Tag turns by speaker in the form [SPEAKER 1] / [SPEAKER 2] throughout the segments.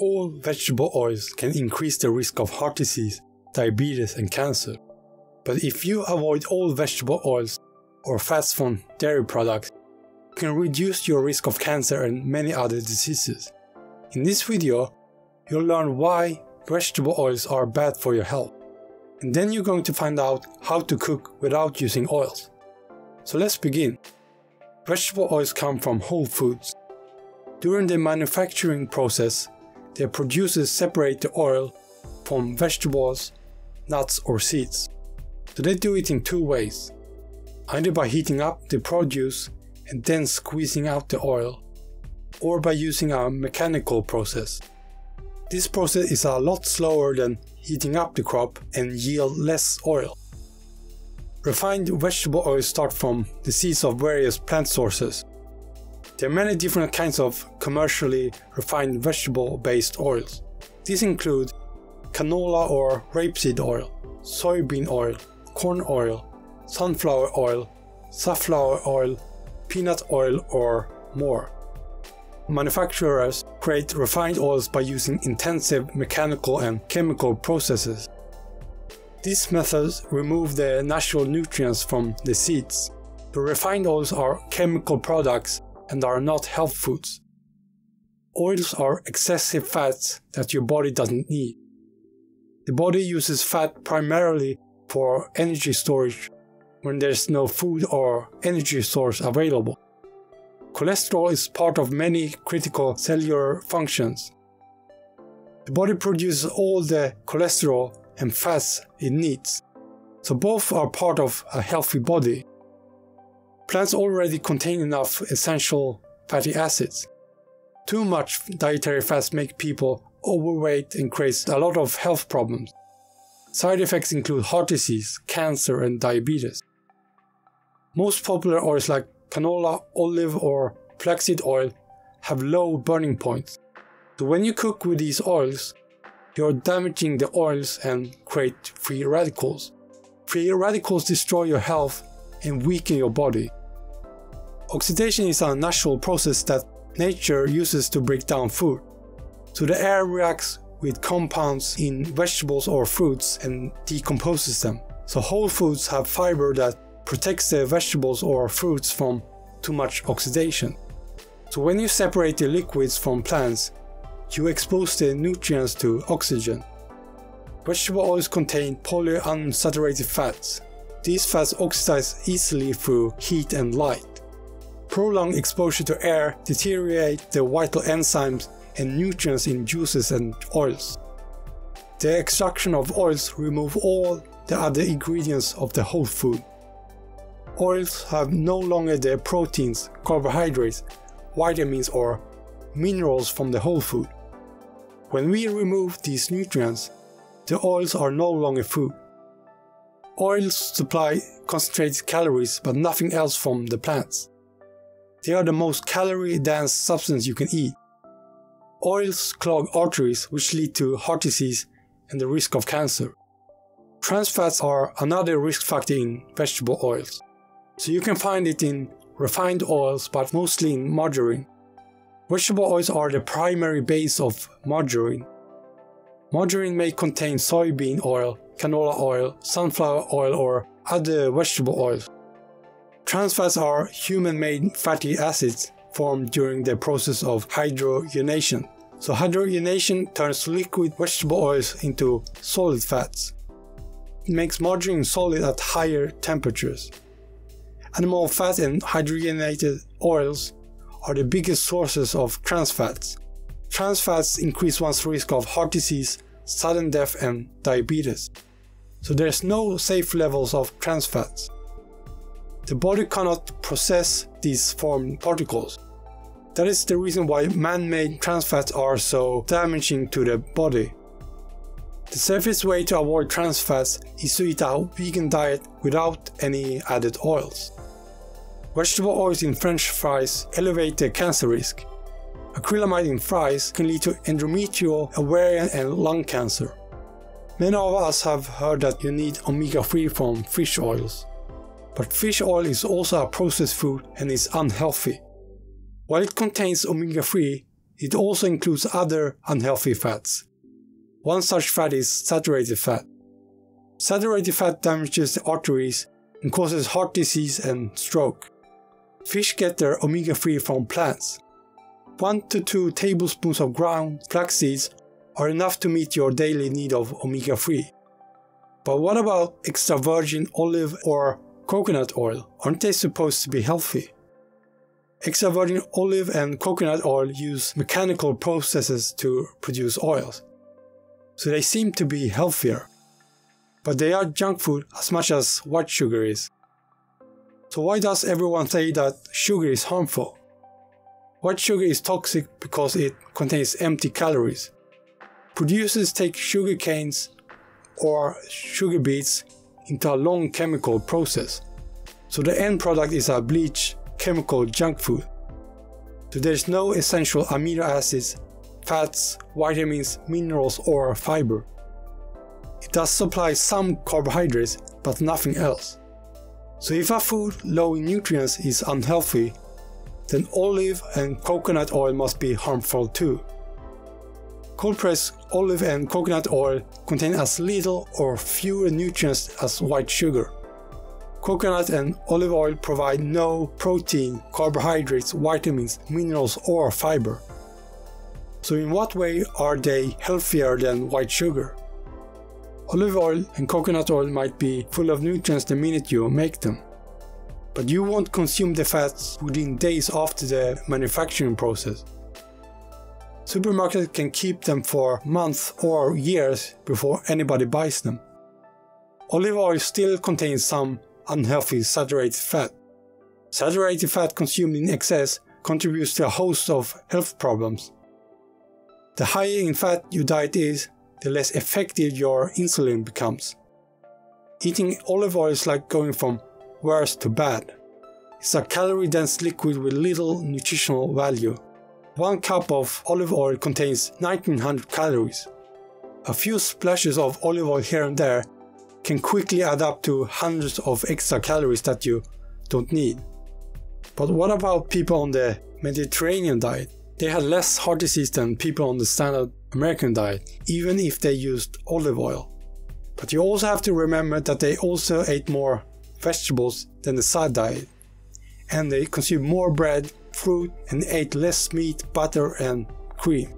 [SPEAKER 1] All vegetable oils can increase the risk of heart disease, diabetes, and cancer. But if you avoid all vegetable oils or fats from dairy products, you can reduce your risk of cancer and many other diseases. In this video, you'll learn why vegetable oils are bad for your health. And then you're going to find out how to cook without using oils. So let's begin. Vegetable oils come from whole foods. During the manufacturing process, their producers separate the oil from vegetables, nuts or seeds. So they do it in two ways. Either by heating up the produce and then squeezing out the oil, or by using a mechanical process. This process is a lot slower than heating up the crop and yield less oil. Refined vegetable oils start from the seeds of various plant sources. There are many different kinds of commercially refined vegetable based oils. These include canola or rapeseed oil, soybean oil, corn oil, sunflower oil, safflower oil, peanut oil, or more. Manufacturers create refined oils by using intensive mechanical and chemical processes. These methods remove the natural nutrients from the seeds. The refined oils are chemical products and are not health foods. Oils are excessive fats that your body doesn't need. The body uses fat primarily for energy storage when there's no food or energy source available. Cholesterol is part of many critical cellular functions. The body produces all the cholesterol and fats it needs, so both are part of a healthy body. Plants already contain enough essential fatty acids. Too much dietary fats make people overweight and creates a lot of health problems. Side effects include heart disease, cancer, and diabetes. Most popular oils like canola, olive, or flaxseed oil have low burning points. So when you cook with these oils, you're damaging the oils and create free radicals. Free radicals destroy your health and weaken your body. Oxidation is a natural process that nature uses to break down food. So the air reacts with compounds in vegetables or fruits and decomposes them. So whole foods have fiber that protects the vegetables or fruits from too much oxidation. So when you separate the liquids from plants, you expose the nutrients to oxygen. Vegetable oils contain polyunsaturated fats. These fats oxidize easily through heat and light. Prolonged exposure to air deteriorate the vital enzymes and nutrients in juices and oils. The extraction of oils remove all the other ingredients of the whole food. Oils have no longer the proteins, carbohydrates, vitamins or minerals from the whole food. When we remove these nutrients, the oils are no longer food. Oils supply concentrated calories but nothing else from the plants. They are the most calorie dense substance you can eat. Oils clog arteries which lead to heart disease and the risk of cancer. Trans fats are another risk factor in vegetable oils. So you can find it in refined oils but mostly in margarine. Vegetable oils are the primary base of margarine. Margarine may contain soybean oil, canola oil, sunflower oil or other vegetable oils. Trans fats are human-made fatty acids formed during the process of hydrogenation. So hydrogenation turns liquid vegetable oils into solid fats. It makes margarine solid at higher temperatures. Animal fat and hydrogenated oils are the biggest sources of trans fats. Trans fats increase one's risk of heart disease, sudden death and diabetes. So there's no safe levels of trans fats. The body cannot process these formed particles. That is the reason why man-made trans fats are so damaging to the body. The safest way to avoid trans fats is to eat a vegan diet without any added oils. Vegetable oils in french fries elevate the cancer risk. Acrylamide in fries can lead to endometrial, ovarian and lung cancer. Many of us have heard that you need omega-3 from fish oils. But fish oil is also a processed food and is unhealthy. While it contains omega-3, it also includes other unhealthy fats. One such fat is saturated fat. Saturated fat damages the arteries and causes heart disease and stroke. Fish get their omega 3 from plants. 1 to 2 tablespoons of ground flax seeds are enough to meet your daily need of omega 3. But what about extra virgin olive or coconut oil? Aren't they supposed to be healthy? Extra virgin olive and coconut oil use mechanical processes to produce oils, so they seem to be healthier. But they are junk food as much as white sugar is. So why does everyone say that sugar is harmful? White sugar is toxic because it contains empty calories. Producers take sugar canes or sugar beets into a long chemical process. So the end product is a bleach chemical junk food. So there's no essential amino acids, fats, vitamins, minerals or fiber. It does supply some carbohydrates but nothing else. So if a food low in nutrients is unhealthy, then olive and coconut oil must be harmful too. Cold pressed olive and coconut oil contain as little or fewer nutrients as white sugar. Coconut and olive oil provide no protein, carbohydrates, vitamins, minerals, or fiber. So, in what way are they healthier than white sugar? Olive oil and coconut oil might be full of nutrients the minute you make them, but you won't consume the fats within days after the manufacturing process. Supermarkets can keep them for months or years before anybody buys them. Olive oil still contains some unhealthy saturated fat. Saturated fat consumed in excess contributes to a host of health problems. The higher in fat your diet is, the less effective your insulin becomes. Eating olive oil is like going from worse to bad. It's a calorie dense liquid with little nutritional value. One cup of olive oil contains 1900 calories. A few splashes of olive oil here and there can quickly add up to hundreds of extra calories that you don't need. But what about people on the Mediterranean diet? They had less heart disease than people on the standard American diet, even if they used olive oil. But you also have to remember that they also ate more vegetables than the SAD diet, and they consumed more bread, fruit, and ate less meat, butter, and cream.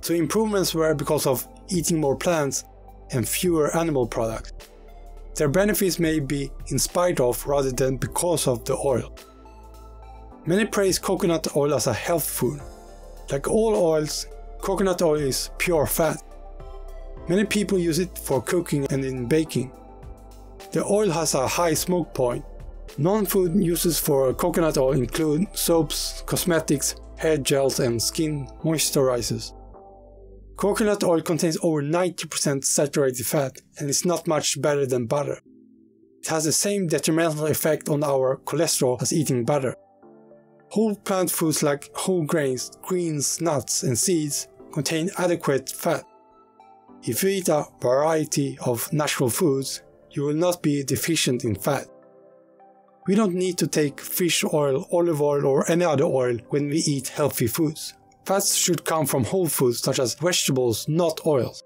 [SPEAKER 1] So improvements were because of eating more plants and fewer animal products. Their benefits may be in spite of rather than because of the oil. Many praise coconut oil as a health food. Like all oils, coconut oil is pure fat. Many people use it for cooking and in baking. The oil has a high smoke point. Non-food uses for coconut oil include soaps, cosmetics, hair gels and skin moisturizers. Coconut oil contains over 90% saturated fat and is not much better than butter. It has the same detrimental effect on our cholesterol as eating butter. Whole plant foods like whole grains, greens, nuts, and seeds contain adequate fat. If you eat a variety of natural foods, you will not be deficient in fat. We don't need to take fish oil, olive oil, or any other oil when we eat healthy foods. Fats should come from whole foods such as vegetables, not oils.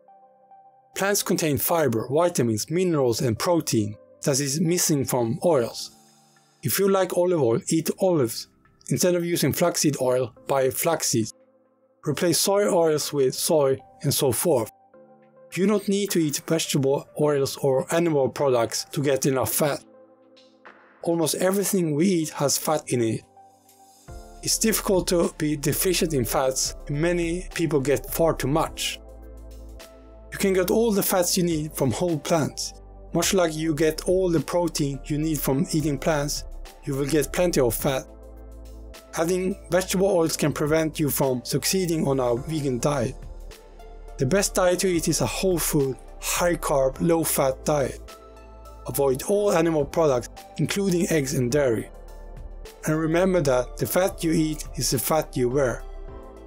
[SPEAKER 1] Plants contain fiber, vitamins, minerals, and protein that is missing from oils. If you like olive oil, eat olives. Instead of using flaxseed oil, buy flaxseed. Replace soy oils with soy and so forth. You don't need to eat vegetable oils or animal products to get enough fat. Almost everything we eat has fat in it. It's difficult to be deficient in fats, many people get far too much. You can get all the fats you need from whole plants. Much like you get all the protein you need from eating plants, you will get plenty of fat. Adding vegetable oils can prevent you from succeeding on a vegan diet. The best diet to eat is a whole food, high carb, low fat diet. Avoid all animal products, including eggs and dairy. And remember that the fat you eat is the fat you wear.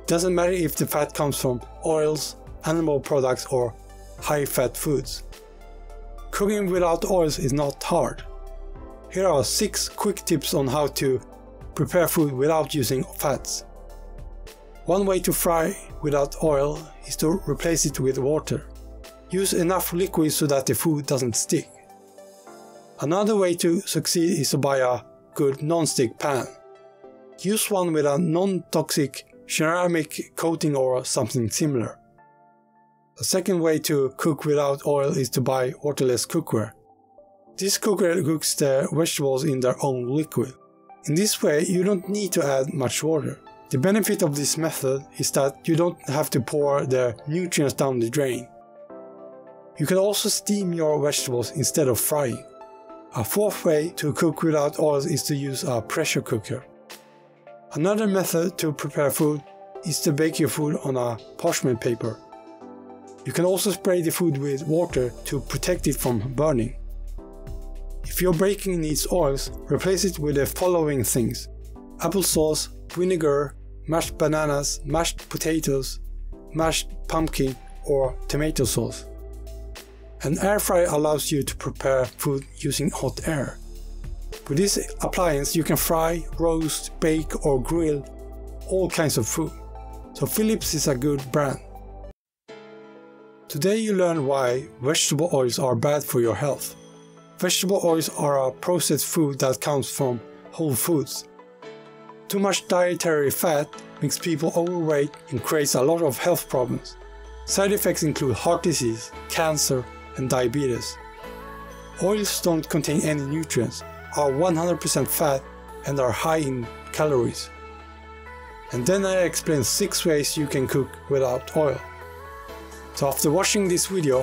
[SPEAKER 1] Doesn't matter if the fat comes from oils, animal products, or high fat foods. Cooking without oils is not hard. Here are 6 quick tips on how to prepare food without using fats. One way to fry without oil is to replace it with water. Use enough liquid so that the food doesn't stick. Another way to succeed is to buy a good non-stick pan. Use one with a non-toxic ceramic coating or something similar. A second way to cook without oil is to buy waterless cookware. This cookware cooks the vegetables in their own liquid. In this way, you don't need to add much water. The benefit of this method is that you don't have to pour the nutrients down the drain. You can also steam your vegetables instead of frying. A fourth way to cook without oil is to use a pressure cooker. Another method to prepare food is to bake your food on a parchment paper. You can also spray the food with water to protect it from burning. If your baking needs oils, replace it with the following things applesauce, vinegar, mashed bananas, mashed potatoes, mashed pumpkin, or tomato sauce. An air fryer allows you to prepare food using hot air. With this appliance you can fry, roast, bake or grill all kinds of food. So Philips is a good brand. Today you learn why vegetable oils are bad for your health. Vegetable oils are a processed food that comes from whole foods. Too much dietary fat makes people overweight and creates a lot of health problems. Side effects include heart disease, cancer and diabetes. Oils don't contain any nutrients, are 100% fat and are high in calories. And then I explain 6 ways you can cook without oil. So after watching this video,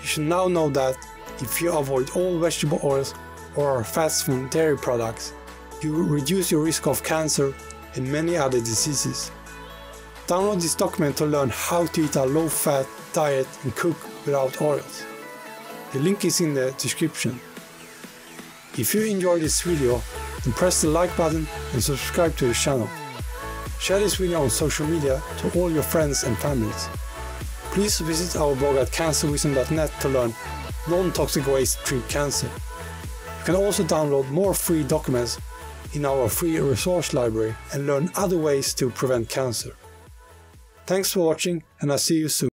[SPEAKER 1] you should now know that if you avoid all vegetable oils or fats from dairy products, you reduce your risk of cancer and many other diseases. Download this document to learn how to eat a low-fat diet and cook without oils. The link is in the description. If you enjoyed this video, then press the like button and subscribe to the channel. Share this video on social media to all your friends and families. Please visit our blog at cancerwisdom.net to learn non-toxic ways to treat cancer. You can also download more free documents in our free resource library and learn other ways to prevent cancer. Thanks for watching and I'll see you soon.